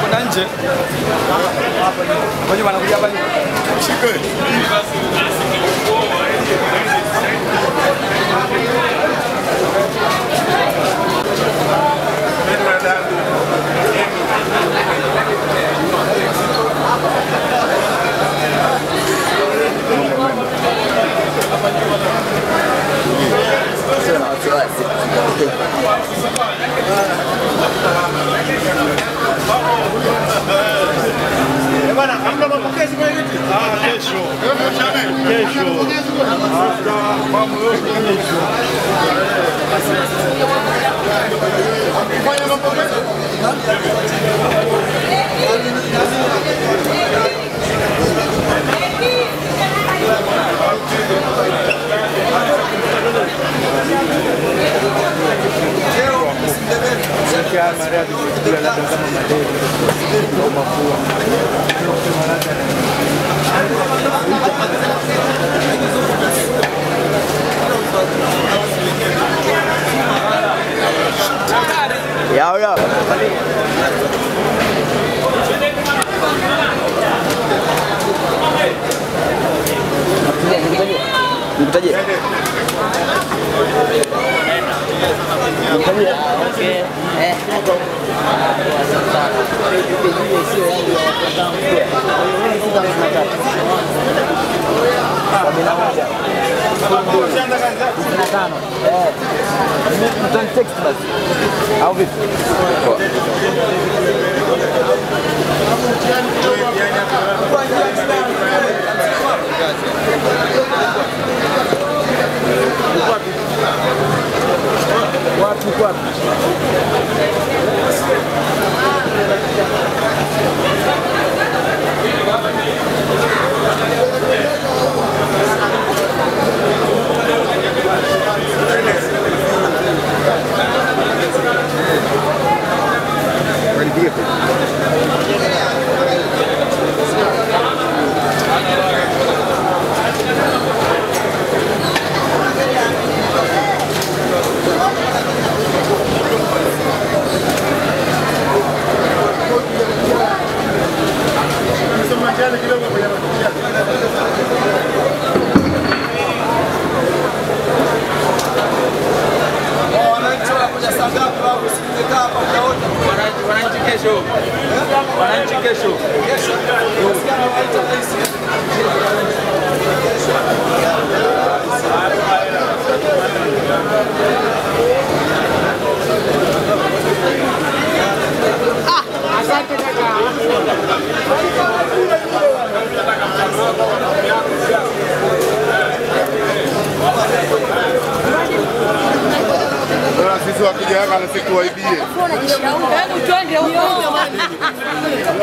kwenda nje. Kwa hiyo wanakuja hapa そうい。うのすごい。Yo, yo. Kita je. Kita je. Nikutajie. Text basi. Au vipi? Sisi wakija Yanga na sisi tuwaibie. Hebu twende huko.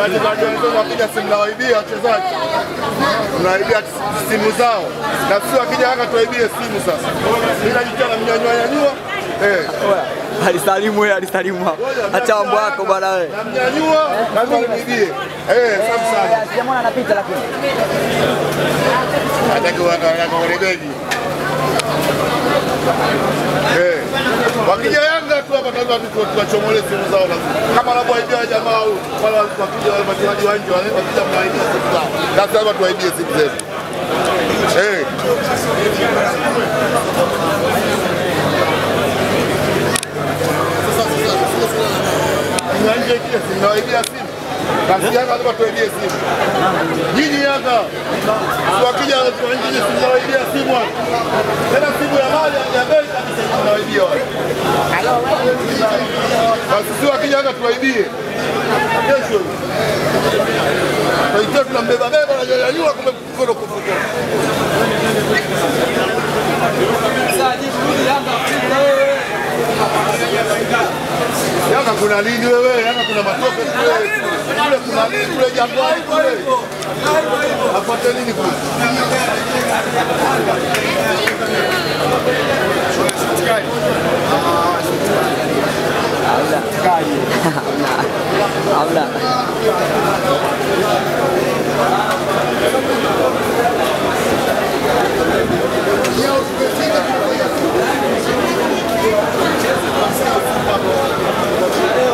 Wachezaji wenzetu wakija si mnawaibia wachezaji, mnawaibia simu zao, na sisi wakija Yanga tuwaibie simu sasa. Mimi najitia na mnyanyua nyanyua eh, Alisalimu wewe, alisalimu hapo. Acha mambo yako bwana wewe. na mnyanyua lazima nimwibie eh, safi sana. Sijamwona anapita lakini. Atakuwa kwa kwa wakija Yanga tu hapa tuwachomole simu zao, kama wanavyowaibia jamaa wale wakija wale wachezaji wa nje wale wakija mnawaibia simu zao, Sasa hapa tuwaibie simu zetu. Eh. Simu basi Yanga lazima tuwaibie simu. Nyinyi Yanga wakija nyinyi simu nawaibia simu. Tena simu ya mali ya bei kabisa. Basi sisi wakija Yanga tuwaibie. Kesho. Tuitie tunambeba beba na janyanyua kumbe. Yanga kuna nini wewe? Yanga kuna matope kule. Kule kuna nini kule Jangwani kule. Afuate nini kule?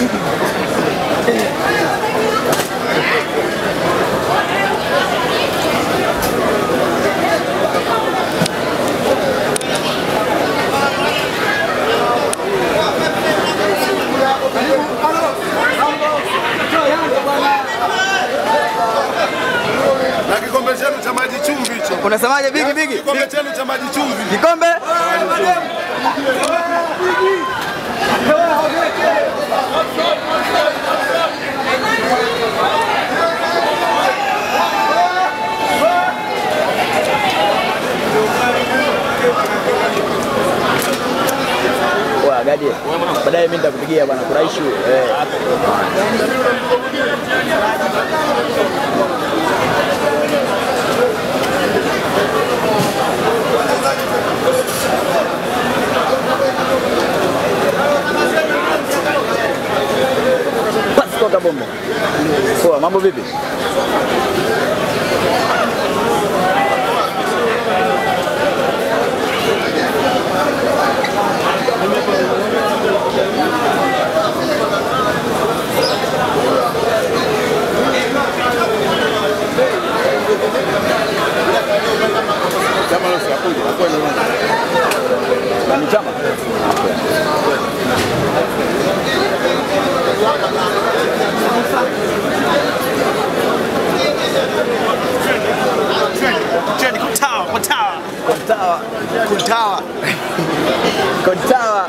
Thank you. Nitakupigia bwana Kuraishu. Eh. Pasco Kabombo. Poa, mambo vipi? Chama leo siakuja. Hapo ni Na ni chama? Kontawa. Kontawa. Kontawa.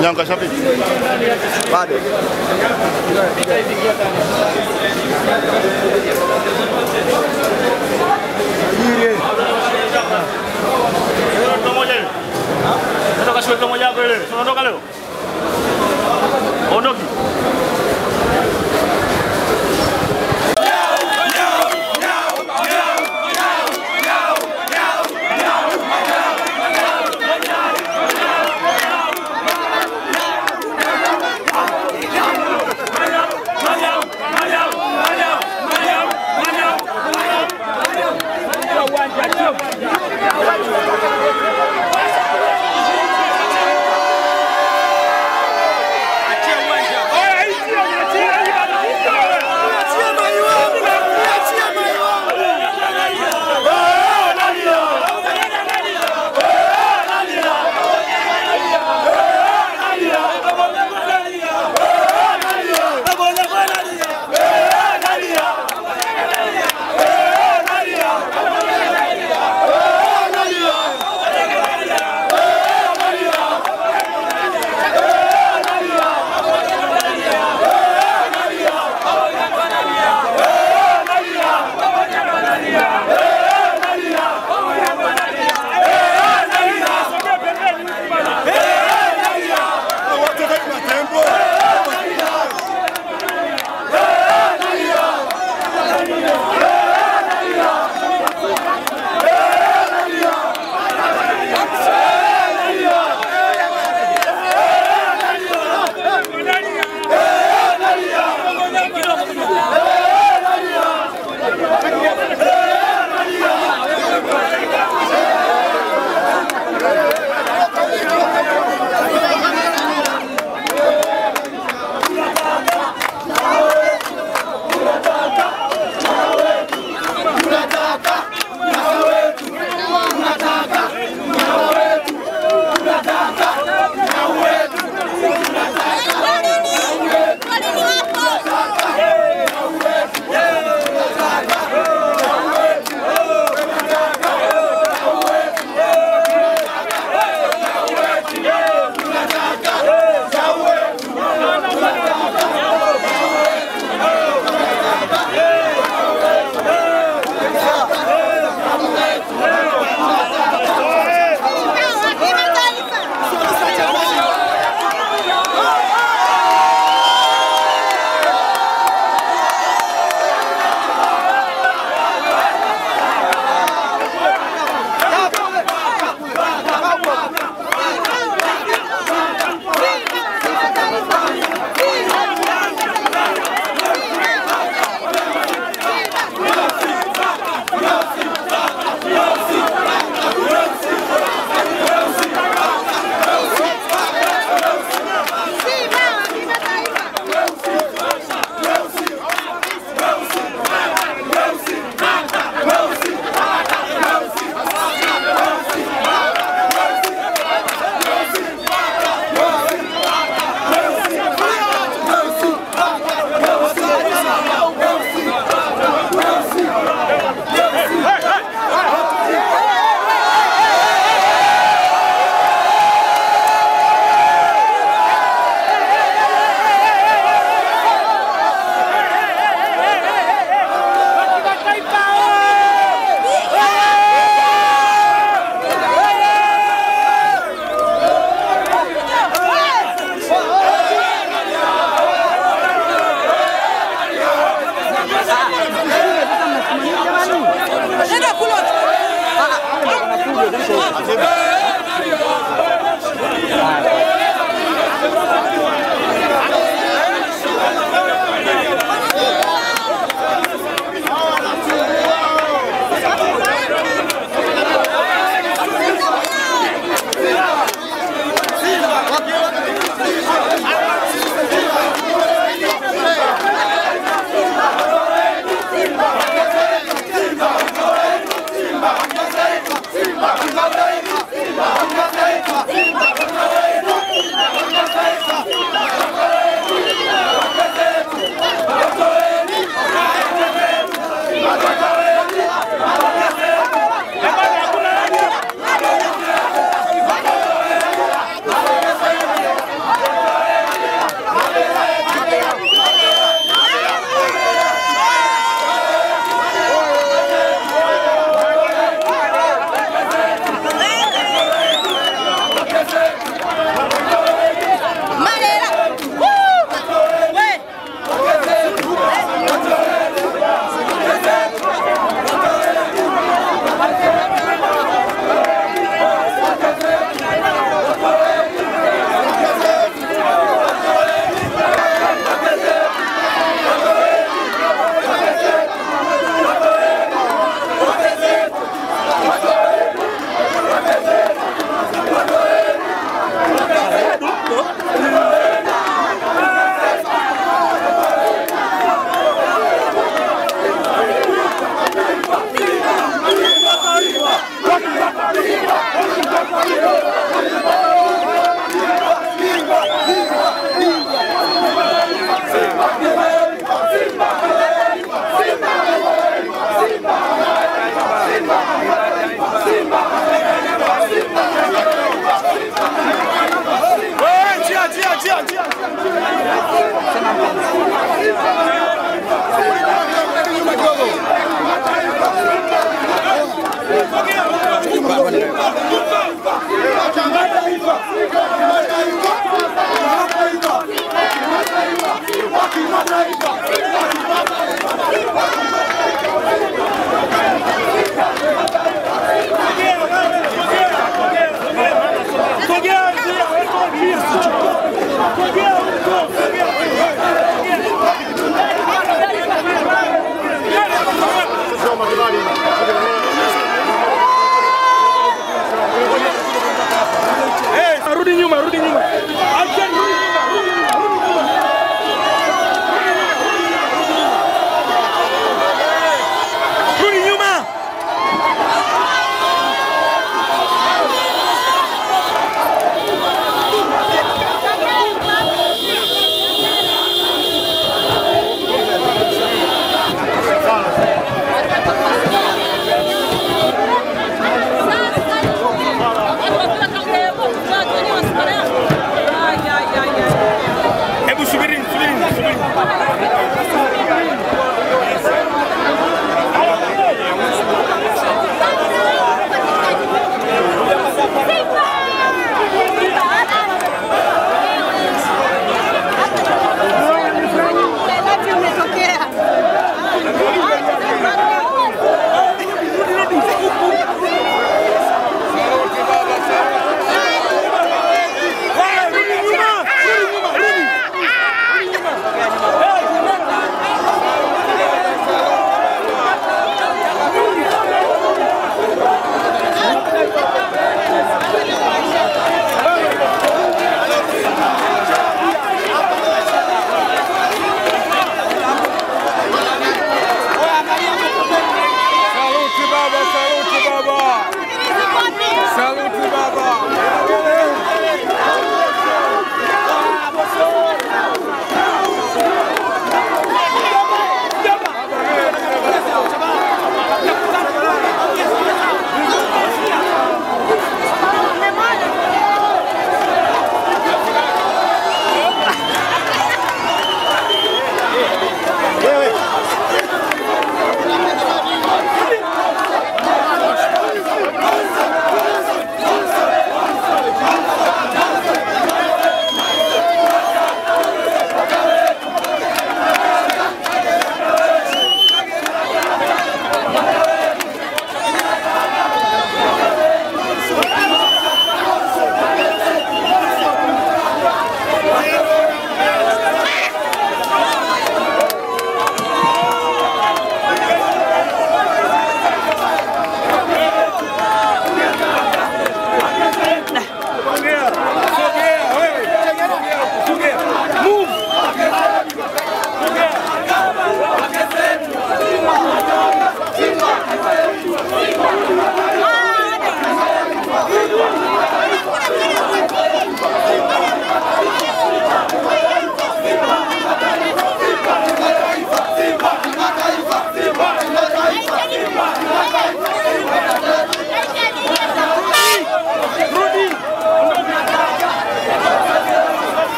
Nyanga shabiki. Bado. Shule hapo ile. Unaondoka leo? Ondoki.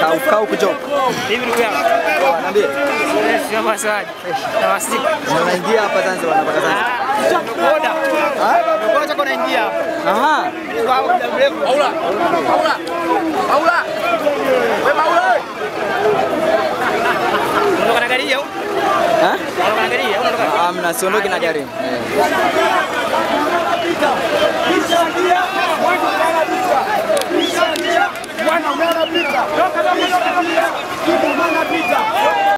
Kau kau kujo. Hivi ndugu yangu. Niambie. Eh, sio masaji. Na wasika. Unaingia hapa Zanzibar unapaka Zanzibar. Ah, boda. Ndio kwanza kuna ingia hapa. Aha. Muda mrefu. Paula, Paula, Paula, Wewe Paula, Unataka na gari au? Ha? Unataka na gari au unaondoka? Amna, siondoki na gari. Bwana Look at